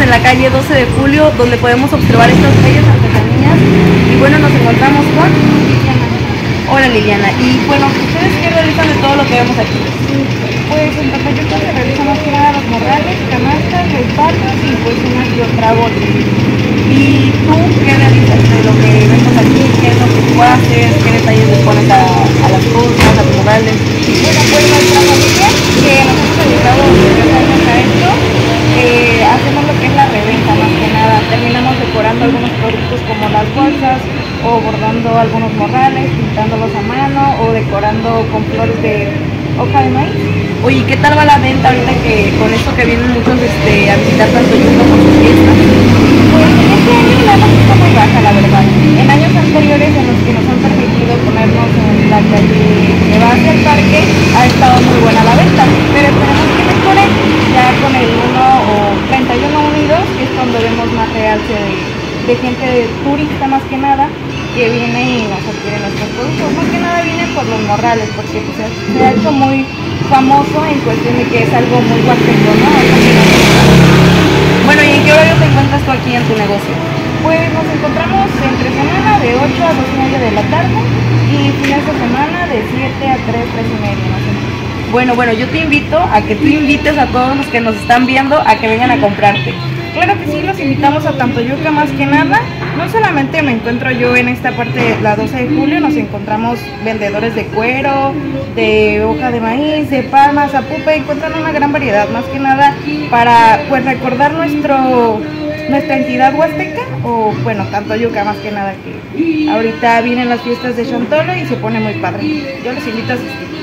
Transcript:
en la calle 12 de julio donde podemos observar estas bellas artesanías y bueno nos encontramos con Hola Liliana, y bueno, ¿ustedes qué realizan de todo lo que vemos aquí? Pues en Tapayuca se realizan más que nada los morrales, canastas, respaldos y pues una y otra bolsa. ¿Y tú qué realizas de lo que vemos aquí? ¿Qué es lo que tú haces? ¿Qué detalles le pones a, a las cosas, a los morrales? Bueno, pues nuestra familia, que nos hemos dedicado tres años a esto, eh, hacemos lo que es la reventa más que nada. Terminamos decorando algunos productos como las bolsas o bordando algunos morrales, pintándolos a mano o decorando con flores de hoja de maíz. Oye, ¿qué tal va la venta ahorita que con esto que vienen muchos este, a visitar tanto Yucatán por sus fiestas? Pues este año la hemos visto muy baja, la verdad. En años anteriores en los que nos han permitido ponernos en la calle que va hacia el parque, ha estado muy buena la venta, pero esperemos que mejore ya con el 1 o 31 unidos, que es cuando vemos más realce de, de gente turista más que nada, que viene y nos adquiere nuestros productos. Más que nada viene por los morrales, porque pues, se ha hecho muy famoso en cuestión de que es algo muy huasteco, ¿no? Bueno, ¿y en qué horario te encuentras tú aquí en tu negocio? Pues nos encontramos entre semana de 8 a 2 y media de la tarde y fines de semana de 7 a 3, 3 y media. Bueno, bueno, yo te invito a que tú invites a todos los que nos están viendo a que vengan a comprarte. Claro que sí, los invitamos a Tantoyuca más que nada. No solamente me encuentro yo en esta parte la 12 de julio, nos encontramos vendedores de cuero, de hoja de maíz, de palmas, apupe, encuentran una gran variedad, más que nada para pues recordar nuestro nuestra entidad huasteca o bueno, Tantoyuca más que nada que ahorita vienen las fiestas de Chantolo y se pone muy padre. Yo los invito a asistir.